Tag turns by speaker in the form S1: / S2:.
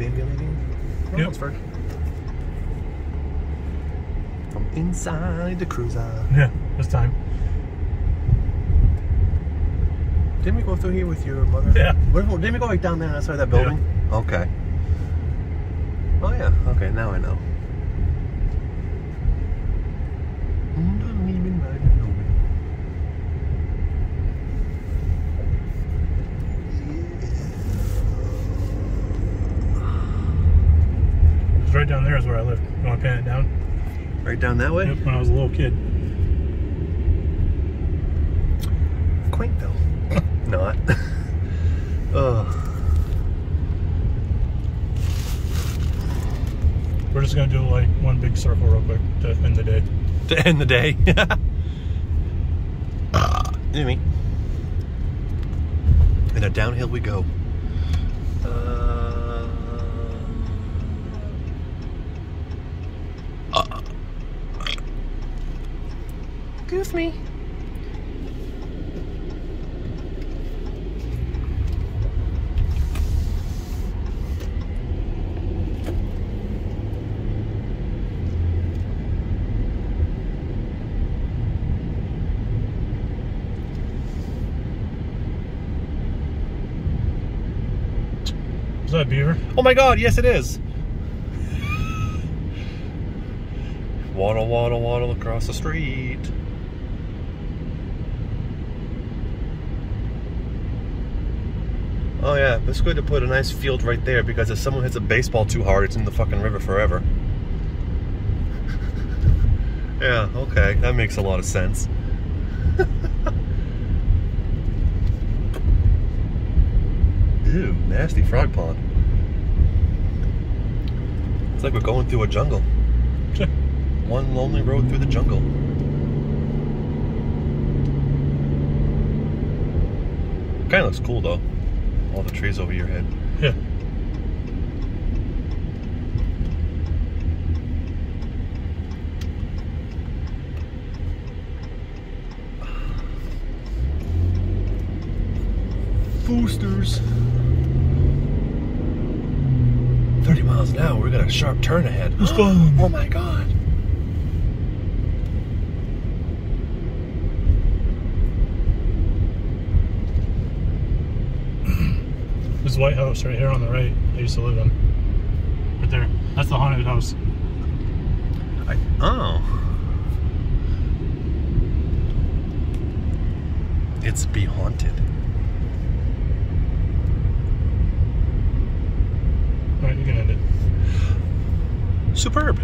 S1: deambulating Rollinsford. From inside the cruiser.
S2: Yeah, this time.
S1: Didn't we go through here with your mother?
S2: Yeah.
S1: Where, didn't we go right down there outside that building? Okay. Oh yeah. Okay, now I know.
S2: It's right down there is where I lived. You want to pan it down?
S1: Right down that way?
S2: Yep, when I was a little kid.
S1: Quaint though. Not. Ugh.
S2: We're just gonna do like one big circle real quick to end the day.
S1: To end the day. uh, me. And a downhill we go. Uh, uh, Excuse me.
S2: Is that a beaver?
S1: Oh my god, yes it is. Waddle, waddle, waddle across the street. Oh yeah, it's good to put a nice field right there because if someone hits a baseball too hard, it's in the fucking river forever. yeah, okay, that makes a lot of sense. Ew, nasty frog pond. It's like we're going through a jungle. One lonely road through the jungle. Kind of looks cool though. All the trees over your head.
S2: Yeah.
S1: Boosters. 30 miles an hour, we got a sharp turn ahead.
S2: It's fun.
S1: Oh my god.
S2: This White House right here on the right, I used to live in. Right there. That's the haunted house.
S1: I, oh. It's be haunted.
S2: Alright, you can end it.
S1: Superb.